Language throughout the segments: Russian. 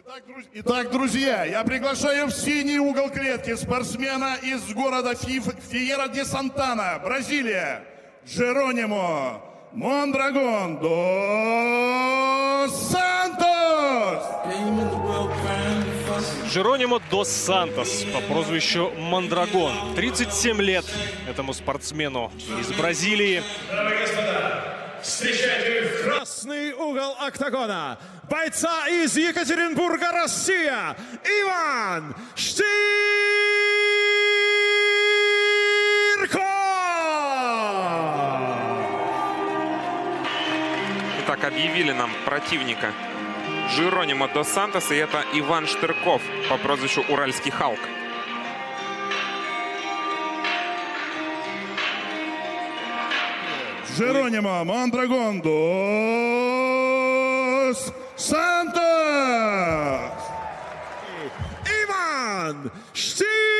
Итак, друз- Итак, друзья, я приглашаю в синий угол клетки спортсмена из города Фиера де Сантана, Бразилия, Джеронимо Мондрагон dos Сантос. Джеронимо Дос Сантос по прозвищу Мандрагон. 37 лет этому спортсмену из Бразилии. Красный угол октагона. Бойца из Екатеринбурга, Россия. Иван Штирко! Итак, объявили нам противника Джеронимо Дос Сантос, и это Иван Штырков по прозвищу Уральский Халк. Джеронимо Мондрагон dos Сантос. Иван Штирко!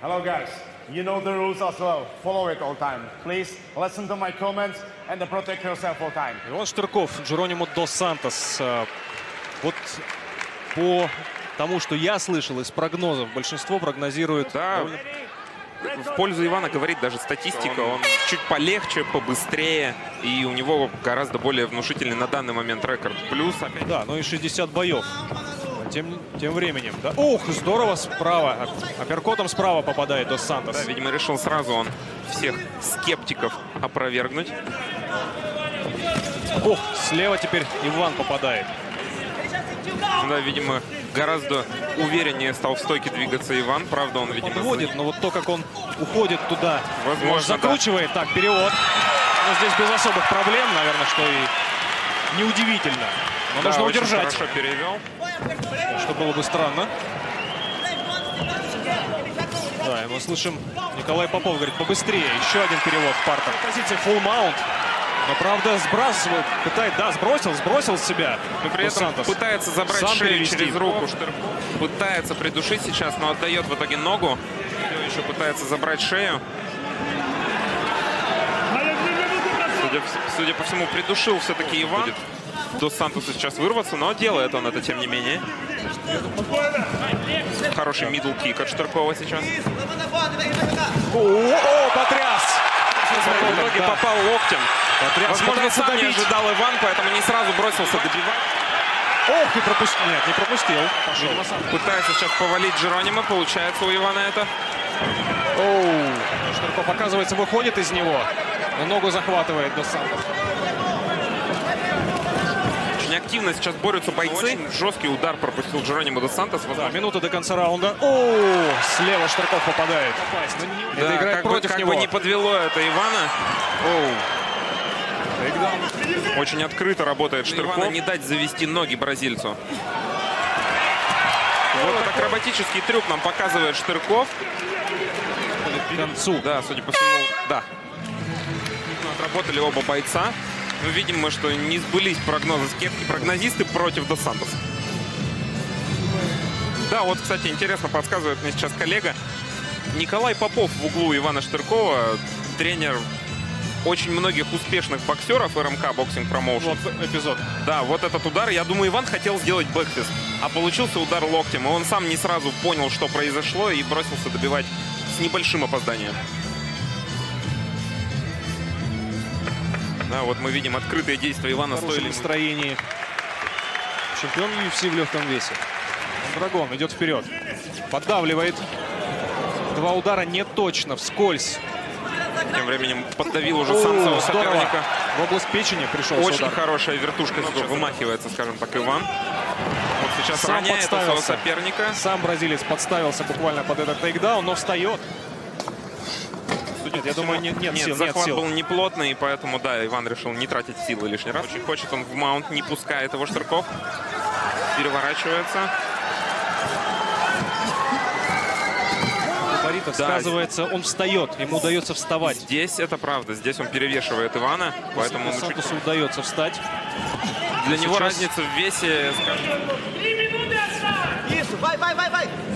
Hello guys, you know the rules as well. Follow it all time. Please listen to my comments and protect yourself all time. Иван Штырков, Джеронимо Дос Сантос. Вот по тому, что я слышал из прогнозов, большинство прогнозирует Да, довольно в пользу Ивана говорит даже статистика. Он чуть полегче, побыстрее, и у него гораздо более внушительный на данный момент рекорд. Плюс, опять Да, ну и 60 боев. Тем, тем временем, да. Ух, здорово справа. Апперкотом справа попадает Дос Сантос. Да, видимо, решил сразу он всех скептиков опровергнуть. Ух, слева теперь Иван попадает. Да, видимо, гораздо увереннее стал в стойке двигаться Иван. Правда, он, видимо, Подводит, но вот то, как он уходит туда, Возможно, закручивает. Так, перевод. Но здесь без особых проблем, наверное, что и неудивительно. Но да, нужно удержать, хорошо перевел. что было бы странно. Да, и мы слышим, Николай Попов говорит, побыстрее. Еще один перевод в партер. Позиция full mount. Но, правда, сбрасывает, пытает, да, сбросил, сбросил с себя. Но при этом Сантос. пытается забрать Сам шею перевести. через руку. Штырков пытается придушить сейчас, но отдает в итоге ногу. Всё еще пытается забрать шею. Судя, судя по всему, придушил все-таки Иван. Будет До Сантоса сейчас вырваться, но делает он это тем не менее. Хороший мидл кик от Штыркова сейчас. О, о, потряс! В итоге попал локтем. Потряс, Возможно, сам не ожидал Иван, поэтому не сразу бросился добивать. Ох, и пропустил. Нет, не пропустил. Пошел. Пытается сейчас повалить Джеронима. Получается у Ивана это. Оу. Штырков, оказывается, выходит из него. Но ногу захватывает до Сантос. Очень активно сейчас борются бойцы. Жесткий удар пропустил Джеронимо до Сантос. Да, минута до конца раунда. О, слева Штырков попадает. да, Это играет как бы- против как него. бы не подвело это Ивана. Оу. Очень открыто работает Штырков. Ивана не дать завести ноги бразильцу. Вот акробатический трюк нам показывает Штырков. К концу. Да, судя по всему, да. Отработали оба бойца. Мы видим, мы, что не сбылись прогнозы скептиков. Прогнозисты против Дос Сантос. Да, вот, кстати, интересно подсказывает мне сейчас коллега. Николай Попов в углу Ивана Штыркова, тренер очень многих успешных боксеров РМК Boxing Promotion. Вот эпизод. Да, вот этот удар, я думаю, Иван хотел сделать backfist, а получился удар локтем, и он сам не сразу понял, что произошло, и бросился добивать с небольшим опозданием. Да, вот мы видим открытые действия Ивана В стоили... настроении. Чемпион UFC в легком весе. Драгон идет вперед. Поддавливает. Два удара не точно, вскользь. Тем временем поддавил уже сам своего соперника. В область печени пришел Очень удар. хорошая вертушка сейчас вымахивается, скажем так, Иван. Вот сейчас Сам роняет своего соперника. Сам бразилец подставился буквально под этот тейкдаун, но встает. Нет, я думаю, нет, нет, Нет, сил, нет захват сил. был неплотный, и поэтому, да, Иван решил не тратить силы лишний раз. Очень хочет он в маунт, не пускает его Штырков. Переворачивается. Габаритов Да. сказывается, он встает, ему удается вставать. Здесь это правда, здесь он перевешивает Ивана, поэтому чуть- Сантосу удается встать. для него Сейчас- разница в весе!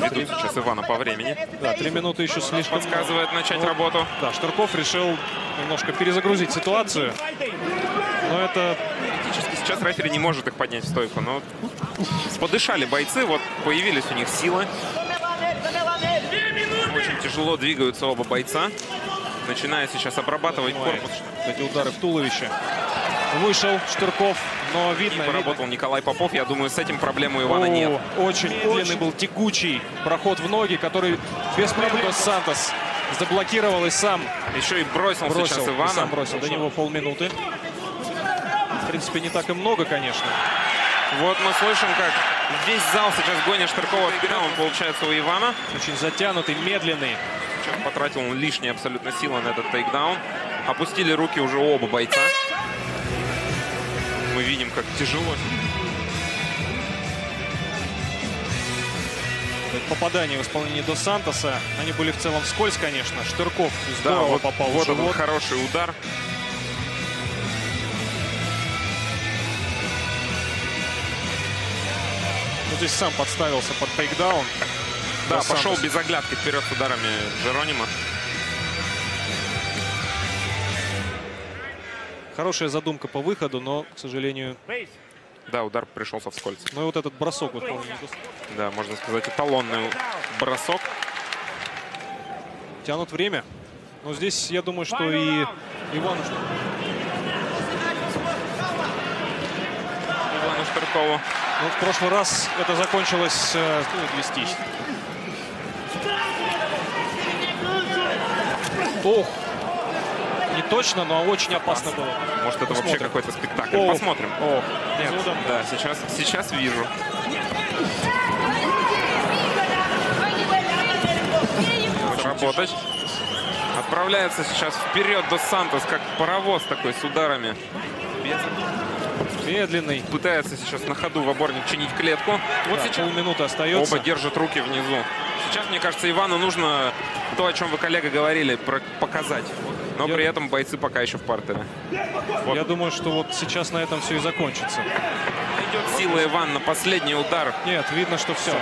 Ведут сейчас Ивана по времени. Да, три минуты еще слишком. Подсказывает начать Ну, работу. Да, Штырков решил немножко перезагрузить ситуацию. Но это сейчас рефери не может их поднять в стойку. Но подышали бойцы, вот появились у них силы. Очень тяжело двигаются оба бойца. Начинает сейчас обрабатывать Ой, корпус. эти удары в туловище. Вышел Штырков, но И видно, поработал Николай Попов. Я думаю, с этим проблем у видно. Ивана О, нет. Очень медленный был тягучий проход в ноги, который без проблем Сантос заблокировал и сам Еще и бросил, бросил. сейчас и Ивана. сам бросил. До него полминуты. В принципе, не так и много, конечно. Вот мы слышим, как весь зал сейчас гонит Штыркова вперед. Он получается у Ивана. Очень затянутый, медленный. Сейчас потратил он лишние абсолютно силы на этот тейкдаун. Опустили руки уже оба бойца. Мы видим, как тяжело. Попадания в исполнении Дос Сантоса. Они были в целом вскользь, конечно. Штырков Да, здорово вот, попал в вот он, живот. хороший удар. Здесь сам подставился под тейкдаун. Да, Дос пошел Сантос. без оглядки вперед с ударами Джеронима. Хорошая задумка по выходу, но, к сожалению, Да, удар пришелся вскользь. ну и вот этот бросок в исполнении Дос- Да, можно сказать, эталонный бросок. тянут время. Но здесь, я думаю, что и Ивану Ивану Штыркову. Ну, в прошлый раз это закончилось э, ну, вестись. Ох! Не точно, но очень опасно было. Может, это вообще Посмотрим. какой-то спектакль. Ох. Посмотрим. Ох, Нет, зудом. да, сейчас, сейчас вижу. Работать. Отправляется сейчас вперед до Сантос, как паровоз такой с ударами. Медленный. Пытается сейчас на ходу в оборник чинить клетку. Вот Да, сейчас полминуты остается. оба держат руки внизу. Сейчас, мне кажется, Ивану нужно то, о чем вы, коллега, говорили, про- показать. Но Я- при этом бойцы пока еще в партере. Я думаю, что вот сейчас на этом все и закончится. Идет сила Иван на последний удар. Нет, видно, что все. На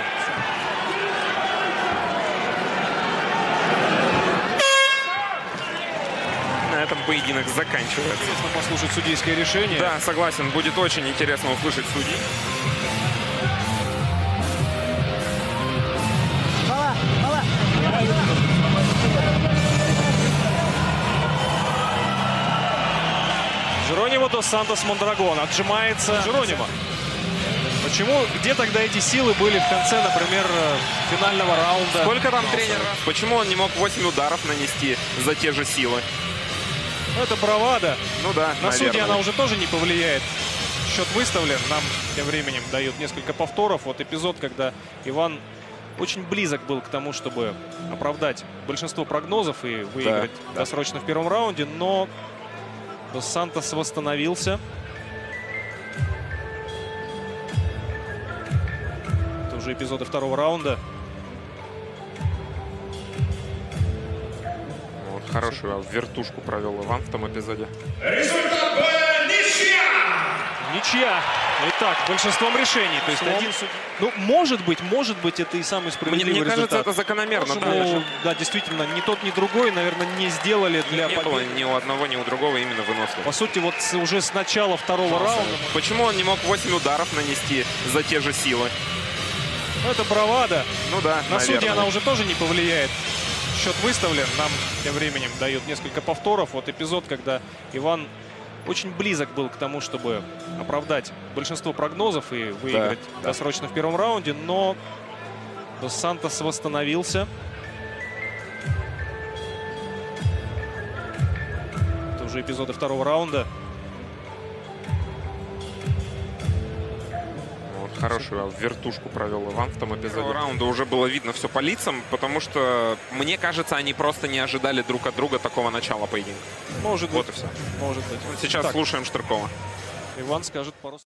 этом поединок заканчивается. Интересно послушать судейское решение. Да, согласен. Будет очень интересно услышать судей. Джеронимо дос Сантос Мондрагон отжимается. Джеронимо. Почему, где тогда эти силы были в конце, например, э, финального раунда? Сколько там тренер? Почему он не мог 8 ударов нанести за те же силы? Это бравада. Ну да, На наверное. судьи она уже тоже не повлияет. Счет выставлен. Нам тем временем дают несколько повторов. Вот эпизод, когда Иван очень близок был к тому, чтобы оправдать большинство прогнозов и выиграть да. досрочно в первом раунде. Но Дос Сантос восстановился. Это уже эпизоды второго раунда. Хорошую вертушку провел Иван в том эпизоде. Результат ничья! Ничья. Итак, большинством решений. То есть один Ну, может быть, может быть, это и самый Мне, справедливый мне кажется, результат. это закономерно. Да, Ну, да, действительно, ни тот, ни другой, наверное, не сделали для не победы. было ни у одного, ни у другого именно выносливо. По сути, вот с- уже с начала второго раунда Почему он не мог 8 ударов нанести за те же силы? ну, это бравада. Ну да, На судьи наверное. она уже тоже не повлияет. Счет выставлен. Нам тем временем дают несколько повторов. Вот эпизод, когда Иван очень близок был к тому, чтобы оправдать большинство прогнозов и выиграть да. досрочно в первом раунде. Но Дос Сантос восстановился. Это уже эпизоды второго раунда. Хорошую вертушку провел Иван в том эпизоде. раунда уже было видно все по лицам, потому что, мне кажется, они просто не ожидали друг от друга такого начала поединка. Может Вот быть. и все. Может быть. Сейчас Так, слушаем Штыркова. Иван скажет пару слов.